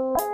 you